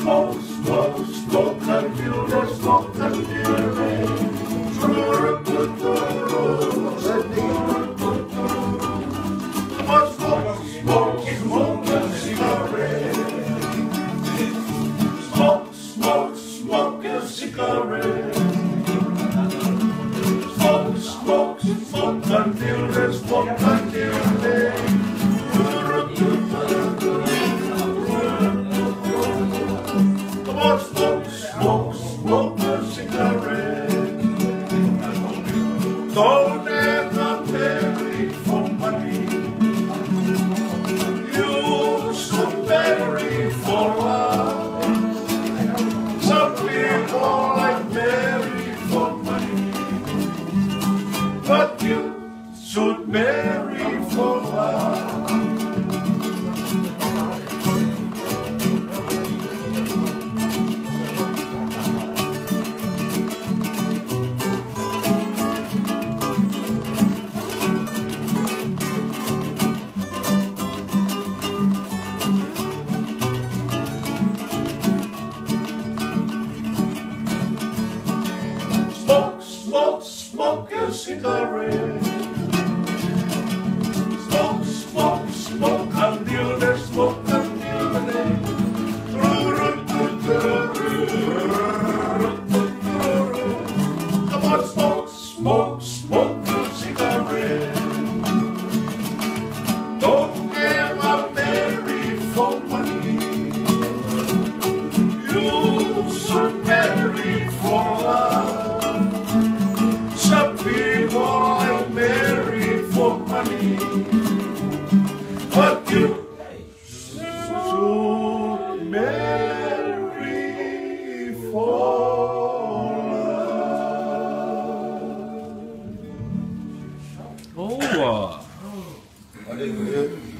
Smoke, smoke, smoke and funeral, smoke the funeral. Funeral smoke, smoke, smoke the cigarette. Smoke, smoke, smoke a cigarette. Smoke, smoke, smoke the funeral, smoke but you should marry for love. Smoke, a cigarette. Smoke, smoke, smoke until there's smoke until the day. Come on, smoke, smoke, smoke. Don't ever marry for 오와. 아니, 그